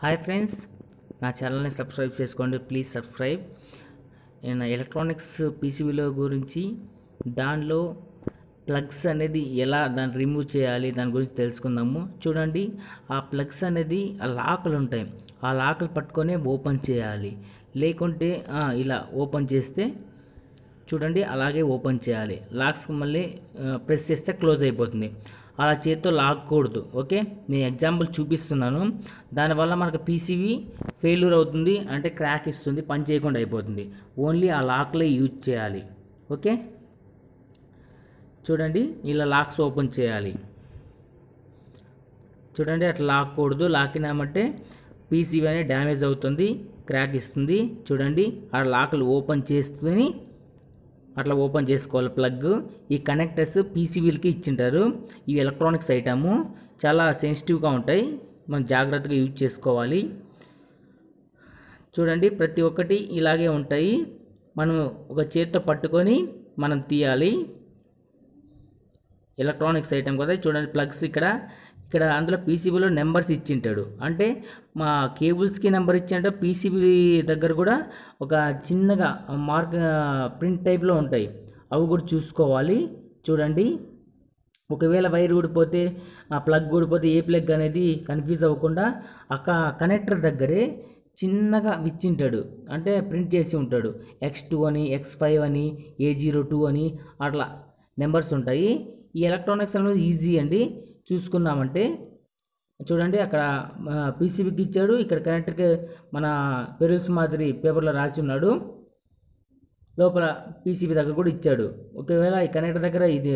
Hi friends నా ఛానల్ని subscribe చేసుకోండి. Please subscribe. నేను ఎలక్ట్రానిక్స్ పీసీబీలో గురించి దానిలో ప్లగ్స్ అనేది ఎలా దాన్ని రిమూవ్ చేయాలి దాని గురించి తెలుసుకుందాము. చూడండి ఆ ప్లగ్స్ అనేది ఆ లాకులు ఉంటాయి. ఆ లాకులు పట్టుకొని ఓపెన్ చేయాలి. లేకుంటే ఇలా ఓపెన్ చేస్తే చూడండి అలాగే ఓపెన్ చేయాలి. లాక్స్ మళ్ళీ ప్రెస్ చేస్తే క్లోజ్ అయిపోతుంది. అలా చేత్తో లాక్కూడదు ఓకే? నేను ఎగ్జాంపుల్ చూపిస్తున్నాను. దానివల్ల మనకు పీసీవి ఫెయిల్యూర్ అవుతుంది అంటే క్రాక్ ఇస్తుంది పని చేయకుండా అయిపోతుంది. ఓన్లీ ఆ లాక్లే యూజ్ చేయాలి ఓకే? చూడండి ఇలా లాక్స్ ఓపెన్ చేయాలి. చూడండి అట్లా లాక్కూడదు. లాకినామంటే పీసీవి అనేది డ్యామేజ్ అవుతుంది క్రాక్ ఇస్తుంది. చూడండి ఆ లాక్లు ఓపెన్ చేస్తుని అట్లా ఓపెన్ చేసుకోవాలి ప్లగ్. ఈ కనెక్టర్స్ పీసీబీలకి ఇచ్చింటారు. ఇవి ఎలక్ట్రానిక్స్ ఐటము చాలా సెన్సిటివ్గా ఉంటాయి. మనం జాగ్రత్తగా యూజ్ చేసుకోవాలి. చూడండి ప్రతి ఒక్కటి ఇలాగే ఉంటాయి. మనం ఒక చేత్తో పట్టుకొని మనం తీయాలి. ఎలక్ట్రానిక్స్ ఐటమ్ కదా. చూడండి ప్లగ్స్ ఇక్కడ ఇక్కడ అందులో పీసీబీలో నెంబర్స్ ఇచ్చింటాడు. అంటే మా కేబుల్స్కి నెంబర్ ఇచ్చింటే పీసీబీ దగ్గర కూడా ఒక చిన్నగా మార్క్ ప్రింట్ టైప్లో ఉంటాయి. అవి కూడా చూసుకోవాలి. చూడండి. ఒకవేళ వైర్ ఊడిపోతే ఆ ప్లగ్ ఊడిపోతే ఏ ప్లగ్ అనేది కన్ఫ్యూజ్ అవ్వకుండా అక్కడ కనెక్టర్ దగ్గరే చిన్నగా విచ్చింటాడు అంటే ప్రింట్ చేసి ఉంటాడు. ఎక్స్ టూ అని ఎక్స్ ఫైవ్ అని ఏ జీరో టూ అని అట్లా నెంబర్స్ ఉంటాయి. ఈ ఎలక్ట్రానిక్స్ అనేది ఈజీ అండి. చూసుకున్నామంటే చూడండి అక్కడ పీసీబీకి ఇచ్చాడు. ఇక్కడ కనెక్టర్కి మన పెరుల్స్ మాదిరి పేపర్లో రాసి ఉన్నాడు. లోపల పీసీబీ దగ్గర కూడా ఇచ్చాడు. ఒకవేళ ఈ కనెక్టర్ దగ్గర ఇది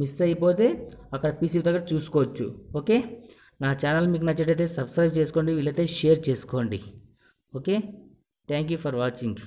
మిస్ అయిపోతే అక్కడ పీసీబీ దగ్గర చూసుకోవచ్చు. ఓకే? నా ఛానల్ మీకు నచ్చేటైతే సబ్స్క్రైబ్ చేసుకోండి వీలైతే షేర్ చేసుకోండి. Okay? Thank you for watching.